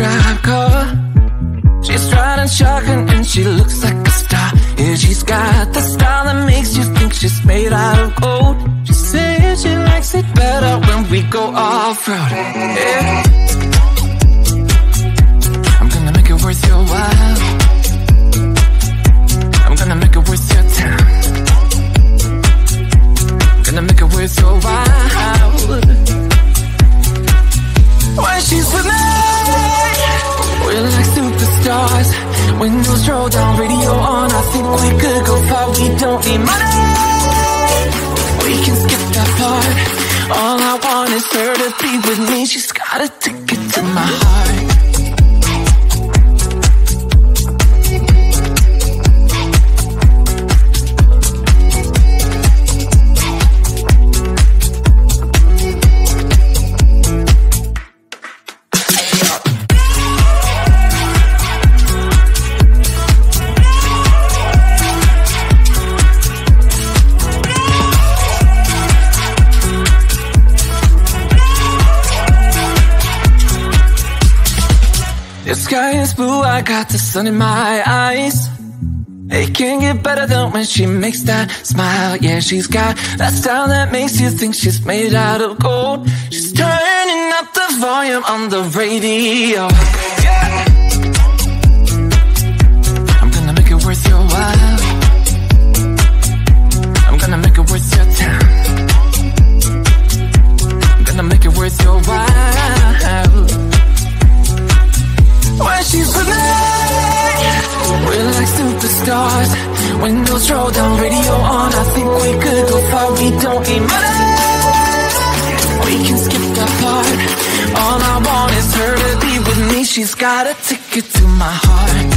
drive car. She's riding shotgun and she looks like a star. Yeah, she's got the style that makes you think she's made out of gold. She says she likes it better when we go off-road. Yeah. I'm gonna make it worth your while. I'm gonna make it worth your time. Gonna make it worth your while. Money. The sky is blue, I got the sun in my eyes. It can't get better than when she makes that smile. Yeah, she's got that style that makes you think she's made out of gold. She's turning up the volume on the radio. Yeah. Got a ticket to my heart.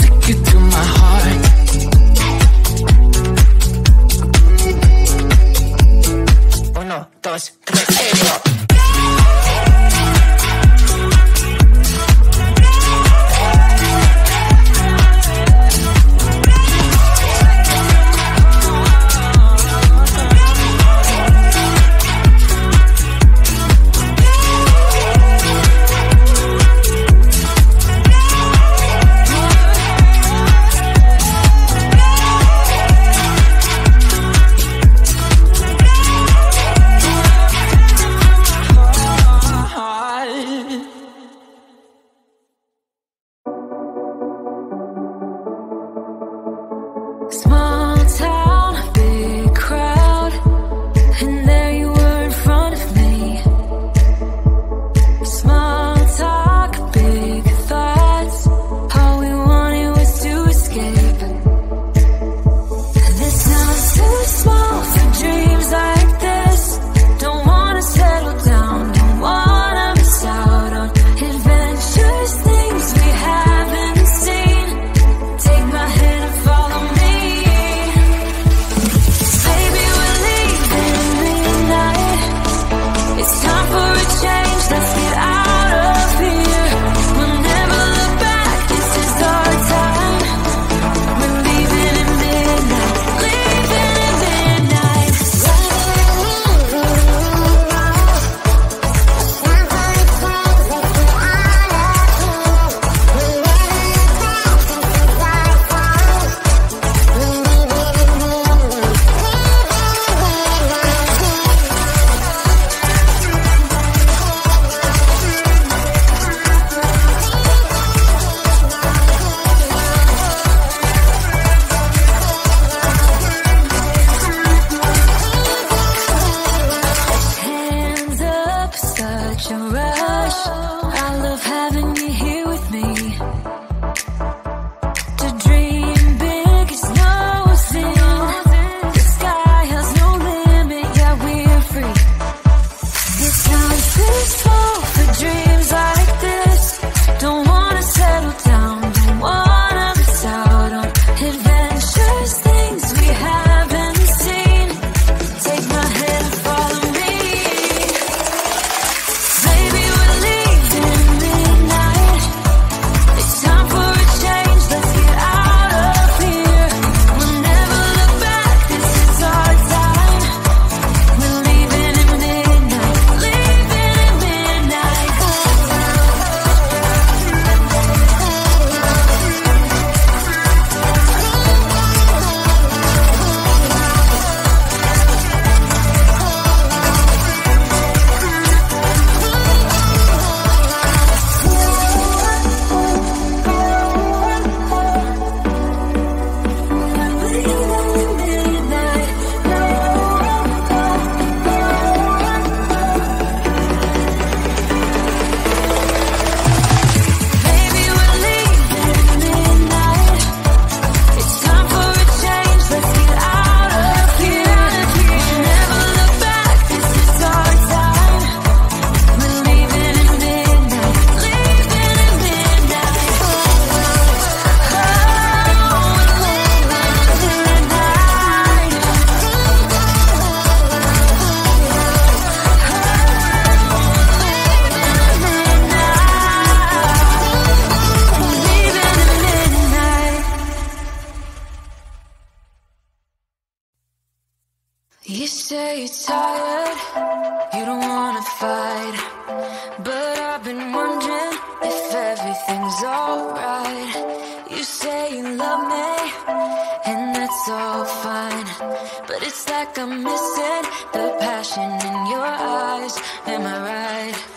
Ticket to You say you love me, and that's all fine. But it's like I'm missing the passion in your eyes. Am I right?